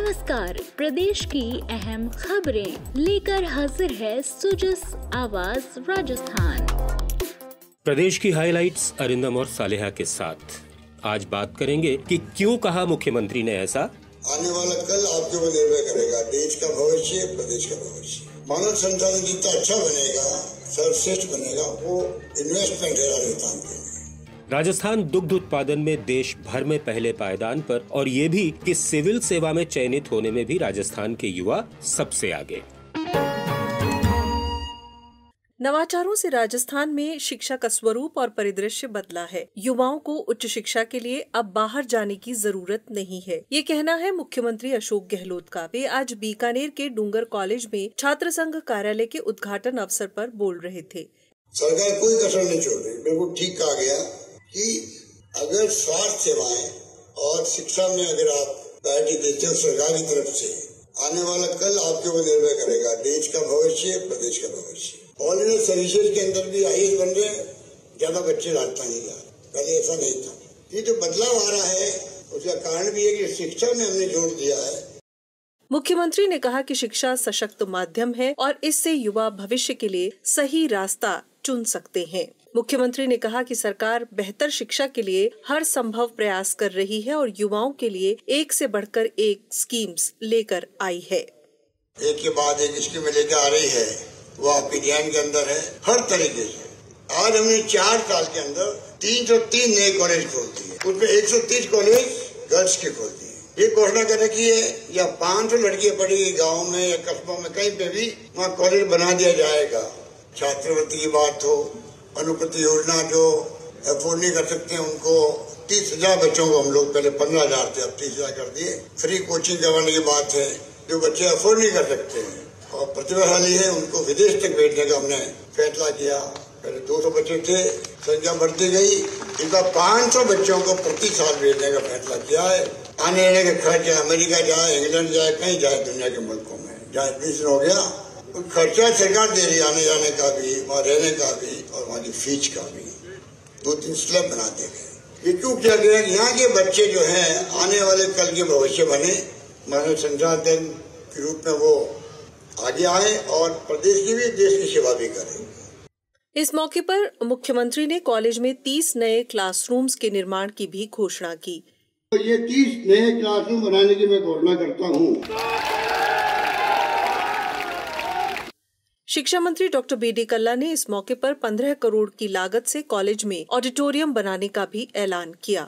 नमस्कार। प्रदेश की अहम खबरें लेकर हाजिर है सुजस आवाज़ राजस्थान। प्रदेश की हाइलाइट्स अरिंदम और सालेहा के साथ। आज बात करेंगे कि क्यों कहा मुख्यमंत्री ने ऐसा? आने वाला कल आपके ऊपर निर्भर करेगा। देश का भविष्य प्रदेश का भविष्य। मानव संसाधन जितना अच्छा बनेगा सर्वश्रेष्ठ बनेगा वो इन्वेस्टमेंट है राजस्थान के लिए। राजस्थान दुग्ध उत्पादन में देश भर में पहले पायदान पर और ये भी कि सिविल सेवा में चयनित होने में भी राजस्थान के युवा सबसे आगे। नवाचारों से राजस्थान में शिक्षा का स्वरूप और परिदृश्य बदला है। युवाओं को उच्च शिक्षा के लिए अब बाहर जाने की ज़रूरत नहीं है। ये कहना है मुख्यमंत्री अशोक गहलोत का। वे आज बीकानेर के डूंगर कॉलेज में छात्र संघ कार्यालय के उद्घाटन अवसर पर बोल रहे थे। सरकार कोई कसर नहीं छोड़ रही बिल्कुल ठीक कहा गया। कि अगर स्वास्थ्य सेवाएँ और शिक्षा में अगर आप प्रायोरिटी देते हो सरकार की तरफ़ से, आने वाला कल आपके ऊपर निर्भर करेगा, देश का भविष्य, प्रदेश का भविष्य। ऑल इंडिया सर्विसेज़ के अंदर भी आई बन रहे ज़्यादा बच्चे ही जा पहले ऐसा नहीं था। ये जो बदलाव आ रहा है, उसका कारण भी है कि शिक्षा में हमने जोड़ दिया है। मुख्यमंत्री ने कहा कि शिक्षा सशक्त माध्यम है और इससे युवा भविष्य के लिए सही रास्ता चुन सकते हैं। मुख्यमंत्री ने कहा कि सरकार बेहतर शिक्षा के लिए हर संभव प्रयास कर रही है और युवाओं के लिए एक से बढ़कर एक स्कीम्स लेकर आई है। एक के बाद एक स्कीम लेकर आ रही है वो आपके ध्यान के अंदर है, हर तरीके से। आज हमने चार साल के अंदर तीन सौ तीन नए कॉलेज खोल दिए। उसमें एक सौ तीस कॉलेज गर्ल्स के खोल दिए। ये घोषणा कर रखी है, या पाँच सौ लड़कियाँ पढ़ेगी गाँव में या कस्बों में, कहीं पे भी वहाँ कॉलेज बना दिया जाएगा। छात्रवृत्ति की बात हो अनुपति योजना जो अफोर्ड नहीं कर सकते, उनको तीस हज़ार बच्चों को हम लोग पहले पंद्रह हज़ार थे, अब तीस हज़ार कर दिए। फ्री कोचिंग करवाने की बात है, जो बच्चे अफोर्ड नहीं कर सकते। हैं और प्रतिभाशाली है, उनको विदेश तक भेजने का हमने फैसला किया। पहले दो सौ बच्चे थे, संख्या बढ़ती गई। इनका पाँच सौ बच्चों को प्रति साल भेजने का फैसला किया है। आने जाने का खर्च अमेरिका जाए, इंग्लैंड जाए, कहीं जाए दुनिया के मुल्कों में। एडमिशन हो गया। खर्चा सरकार दे रही आने जाने का भी, वहाँ रहने का भी। वहाँ फ़ीस का भी। दो तीन स्लैब बनाते गए ये क्यों किया गया? यहाँ के बच्चे जो हैं आने वाले कल के भविष्य बने। मानव संसाधन के रूप में वो आगे आए और प्रदेश की भी देश की सेवा भी करें। इस मौके पर मुख्यमंत्री ने कॉलेज में 30 नए क्लासरूम्स के निर्माण की भी घोषणा की। तो ये 30 नए क्लासरूम बनाने की मैं घोषणा करता हूँ। शिक्षा मंत्री डॉक्टर बी डी कल्ला ने इस मौके पर 15 करोड़ की लागत से कॉलेज में ऑडिटोरियम बनाने का भी ऐलान किया।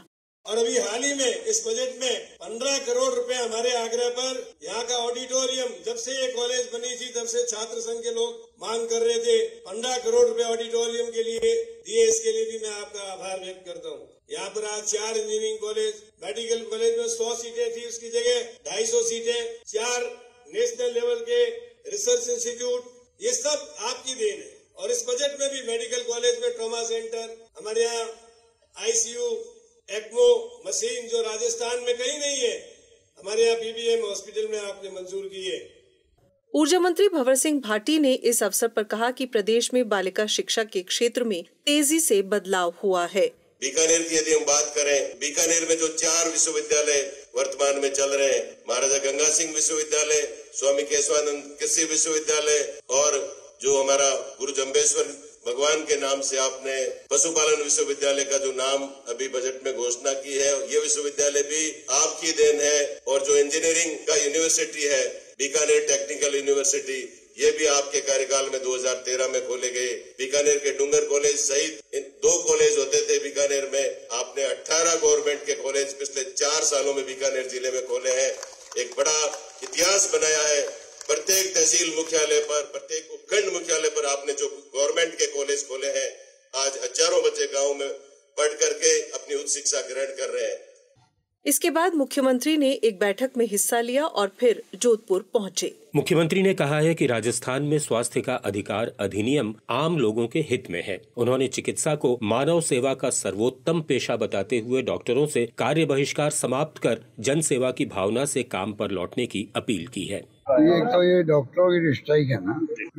और अभी हाल ही में इस बजट में 15 करोड़ रुपए हमारे आग्रह पर यहाँ का ऑडिटोरियम, जब से ये कॉलेज बनी थी, तब से छात्र संघ के लोग मांग कर रहे थे 15 करोड़ रुपए ऑडिटोरियम के लिए दिए। इसके लिए भी मैं आपका आभार व्यक्त करता हूँ। यहाँ पर आज चार इंजीनियरिंग कॉलेज मेडिकल कॉलेज में सौ सीटें थी उसकी जगह ढाई सीटें, चार नेशनल लेवल के रिसर्च इंस्टीट्यूट ये सब आपकी देन है। और इस बजट में भी मेडिकल कॉलेज में ट्रॉमा सेंटर हमारे यहाँ आईसीयू एक्मो मशीन जो राजस्थान में कहीं नहीं है हमारे यहाँ पीबीएम हॉस्पिटल में आपने मंजूर की है। ऊर्जा मंत्री भंवर सिंह भाटी ने इस अवसर पर कहा कि प्रदेश में बालिका शिक्षा के क्षेत्र में तेज़ी से बदलाव हुआ है। बीकानेर की यदि हम बात करें बीकानेर में जो चार विश्वविद्यालय वर्तमान में चल रहे हैं महाराजा गंगा सिंह विश्वविद्यालय स्वामी केशवानंद कृषि विश्वविद्यालय और जो हमारा गुरु जम्बेश्वर भगवान के नाम से आपने पशुपालन विश्वविद्यालय का जो नाम अभी बजट में घोषणा की है, ये विश्वविद्यालय भी आपकी देन है और जो इंजीनियरिंग का यूनिवर्सिटी है, बीकानेर टेक्निकल यूनिवर्सिटी ये भी आपके कार्यकाल में 2013 में खोले गए। बीकानेर के डूंगर कॉलेज सहित दो कॉलेज होते थे बीकानेर में। आपने 18 गवर्नमेंट के कॉलेज पिछले चार सालों में बीकानेर ज़िले में खोले हैं। एक बड़ा इतिहास बनाया है। प्रत्येक तहसील मुख्यालय पर, प्रत्येक उपखंड मुख्यालय पर आपने जो गवर्नमेंट के कॉलेज खोले हैं, आज हज़ारों बच्चे गाँव में पढ़ करके अपनी उच्च शिक्षा ग्रहण कर रहे हैं। इसके बाद मुख्यमंत्री ने एक बैठक में हिस्सा लिया और फिर जोधपुर पहुँचे। मुख्यमंत्री ने कहा है कि राजस्थान में स्वास्थ्य का अधिकार अधिनियम आम लोगों के हित में है। उन्होंने चिकित्सा को मानव सेवा का सर्वोत्तम पेशा बताते हुए डॉक्टरों से कार्य बहिष्कार समाप्त कर जन सेवा की भावना से काम पर लौटने की अपील की है। एक तो ये डॉक्टरों की स्ट्राइक है ना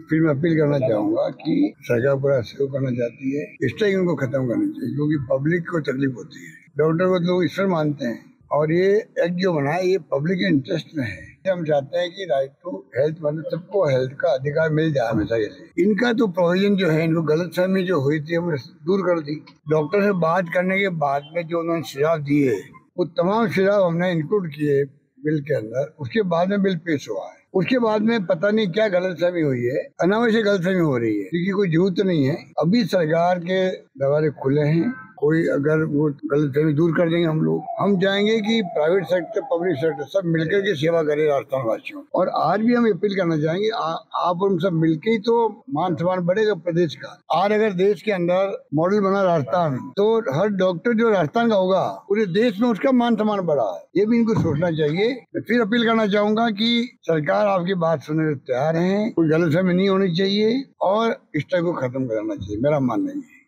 फिर मैं अपील करना चाहूँगा कि सरकार पूरा सहयोग करना चाहती है। स्ट्राइक उनको खत्म करनी चाहिए क्योंकि पब्लिक को तकलीफ़ होती है। डॉक्टर को तो लोग ईश्वर मानते हैं। और ये एक्ट जो बना है, ये पब्लिक इंटरेस्ट में है। हम चाहते हैं कि राइट टू हेल्थ मतलब सबको हेल्थ का अधिकार मिल जाए हमेशा के लिए। इनका तो प्रोविज़न जो है, इनको गलत फहमी जो हुई थी, हमने दूर कर दी। डॉक्टर से बात करने के बाद में जो उन्होंने सुझाव दिए, वो तमाम सुझाव हमने इंक्लूड किए बिल के अंदर। उसके बाद में बिल पेश हुआ है। उसके बाद में पता नहीं क्या गलत फहमी हुई है। अनावश्यक गलत फहमी हो रही है। क्योंकि कोई ज़रूरत नहीं है। अभी सरकार के दरवाजे खुले हैं। कोई अगर वो गलत फहमी दूर कर देंगे हम लोग। हम चाहेंगे कि प्राइवेट सेक्टर पब्लिक सेक्टर सब मिलकर के सेवा करे राजस्थान वासियों और आज भी हम अपील करना चाहेंगे आप हम सब मिलकर ही तो मान सम्मान बढ़ेगा प्रदेश का। आज अगर देश के अंदर मॉडल बना राजस्थान तो हर डॉक्टर जो राजस्थान का होगा, पूरे देश में उसका मान सम्मान बढ़ा है। ये भी इनको सोचना चाहिए। मैं फिर अपील करना चाहूँगा की सरकार आपकी बात सुनने को तैयार है, कोई गलत फहमी नहीं होनी चाहिए और इस को खत्म करना चाहिए। मेरा मानना है।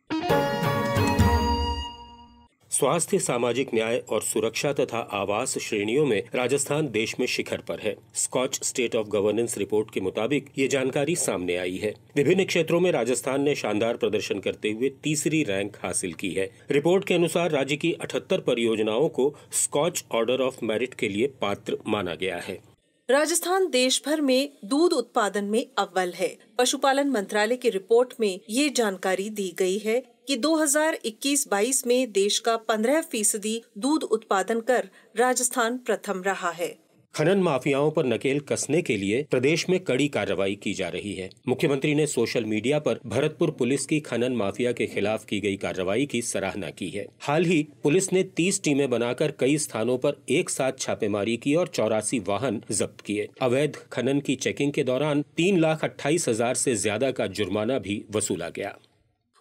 स्वास्थ्य, सामाजिक न्याय और सुरक्षा तथा आवास श्रेणियों में राजस्थान देश में शिखर पर है। Skoch state of governance report के मुताबिक ये जानकारी सामने आई है। विभिन्न क्षेत्रों में राजस्थान ने शानदार प्रदर्शन करते हुए तीसरी रैंक हासिल की है। रिपोर्ट के अनुसार राज्य की अठहत्तर परियोजनाओं को स्कॉच ऑर्डर ऑफ़ मेरिट के लिए पात्र माना गया है। राजस्थान देश भर में दूध उत्पादन में अव्वल है। पशुपालन मंत्रालय की रिपोर्ट में ये जानकारी दी गई है कि 2021-22 में देश का 15 फ़ीसदी दूध उत्पादन कर राजस्थान प्रथम रहा है। खनन माफियाओं पर नकेल कसने के लिए प्रदेश में कड़ी कार्रवाई की जा रही है। मुख्यमंत्री ने सोशल मीडिया पर भरतपुर पुलिस की खनन माफिया के खिलाफ की गई कार्रवाई की सराहना की है। हाल ही पुलिस ने 30 टीमें बनाकर कई स्थानों पर एक साथ छापेमारी की और चौरासी वाहन जब्त किए। अवैध खनन की चेकिंग के दौरान तीन लाख अट्ठाईस हज़ार ऐसी ज़्यादा का जुर्माना भी वसूला गया।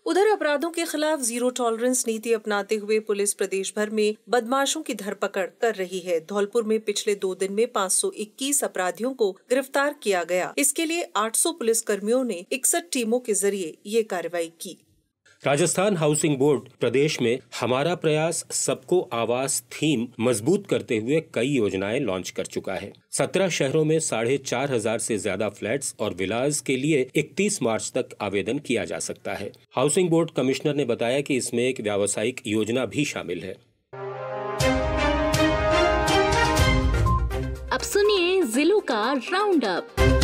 उधर अपराधों के खिलाफ ज़ीरो टॉलरेंस नीति अपनाते हुए पुलिस प्रदेश भर में बदमाशों की धरपकड़ कर रही है। धौलपुर में पिछले दो दिन में 521 अपराधियों को गिरफ़्तार किया गया। इसके लिए 800 पुलिस कर्मियों ने इकसठ टीमों के ज़रिए ये कार्रवाई की। राजस्थान हाउसिंग बोर्ड प्रदेश में हमारा प्रयास सबको आवास थीम मज़बूत करते हुए कई योजनाएँ लॉन्च कर चुका है। सत्रह शहरों में साढ़े चार हज़ार से ज़्यादा फ्लैट्स और विलाज के लिए 31 मार्च तक आवेदन किया जा सकता है। हाउसिंग बोर्ड कमिश्नर ने बताया कि इसमें एक व्यावसायिक योजना भी शामिल है। अब सुनिए जिलों का राउंड अप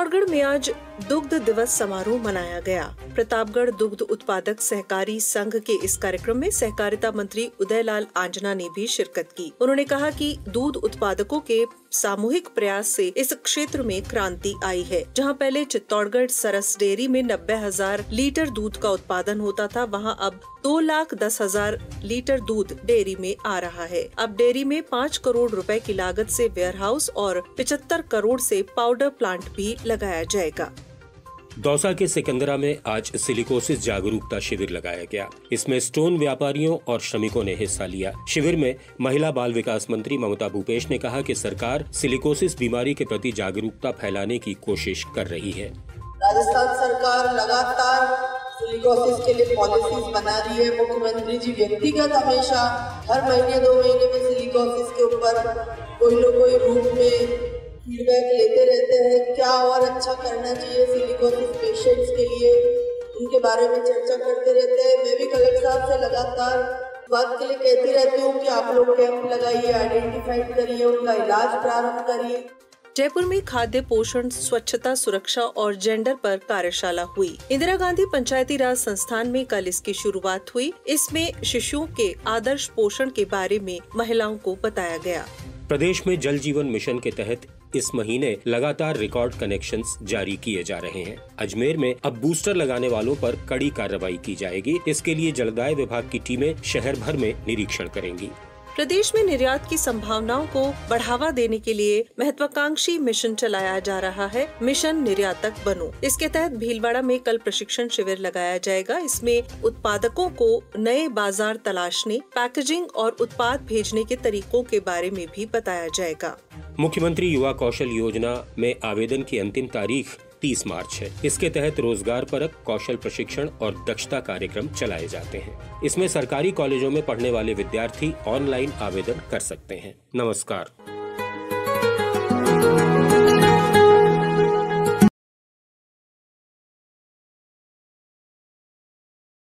चित्तौड़गढ़ में आज दुग्ध दिवस समारोह मनाया गया। प्रतापगढ़ दुग्ध उत्पादक सहकारी संघ के इस कार्यक्रम में सहकारिता मंत्री उदयलाल आंजना ने भी शिरकत की। उन्होंने कहा कि दूध उत्पादकों के सामूहिक प्रयास से इस क्षेत्र में क्रांति आई है। जहाँ पहले चित्तौड़गढ़ सरस डेयरी में नब्बे हज़ार लीटर दूध का उत्पादन होता था, वहाँ अब दो लाख दस हज़ार लीटर दूध डेयरी में आ रहा है। अब डेयरी में पाँच करोड़ रुपए की लागत से वेयर हाउस और पिचहत्तर करोड़ से पाउडर प्लांट भी लगाया जाएगा। दौसा के सिकंदरा में आज सिलिकोसिस जागरूकता शिविर लगाया गया। इसमें स्टोन व्यापारियों और श्रमिकों ने हिस्सा लिया। शिविर में महिला बाल विकास मंत्री ममता भूपेश ने कहा कि सरकार सिलिकोसिस बीमारी के प्रति जागरूकता फैलाने की कोशिश कर रही है। राजस्थान सरकार लगातार सिलिकोसिस के लिए पॉलिसीज़ बना रही है मुख्यमंत्री जी, व्यक्तिगत हमेशा, हर महीने दो महीने में सिलिकोसिस के ऊपर कोई ना कोई रूप में फीडबैक लेते रहते हैं। क्या और अच्छा करना चाहिए सिलिकोसिस पेशेंट्स के लिए? उनके बारे में चर्चा करते रहते हैं। मैं भी कलेक्टर साहब से लगातार बात के लिए कहती रहती हूँ कि आप लोग कैंप लगाइए आइडेंटिफाइड करिए, उनका इलाज प्रारंभ करिए। जयपुर में खाद्य पोषण, स्वच्छता, सुरक्षा और जेंडर पर कार्यशाला हुई। इंदिरा गांधी पंचायती राज संस्थान में कल इसकी शुरुआत हुई। इसमें शिशुओं के आदर्श पोषण के बारे में महिलाओं को बताया गया। प्रदेश में जल जीवन मिशन के तहत इस महीने लगातार रिकॉर्ड कनेक्शन जारी किए जा रहे हैं। अजमेर में अब बूस्टर लगाने वालों पर कड़ी कार्रवाई की जाएगी। इसके लिए जलदाय विभाग की टीमें शहर भर में निरीक्षण करेंगी। प्रदेश में निर्यात की संभावनाओं को बढ़ावा देने के लिए महत्वाकांक्षी मिशन चलाया जा रहा है। मिशन निर्यातक बनो। इसके तहत भीलवाड़ा में कल प्रशिक्षण शिविर लगाया जाएगा। इसमें उत्पादकों को नए बाज़ार तलाशने, पैकेजिंग और उत्पाद भेजने के तरीकों के बारे में भी बताया जाएगा। मुख्यमंत्री युवा कौशल योजना में आवेदन की अंतिम तारीख 30 मार्च है। इसके तहत रोज़गार परक, कौशल प्रशिक्षण और दक्षता कार्यक्रम चलाए जाते हैं। इसमें सरकारी कॉलेजों में पढ़ने वाले विद्यार्थी ऑनलाइन आवेदन कर सकते हैं। नमस्कार।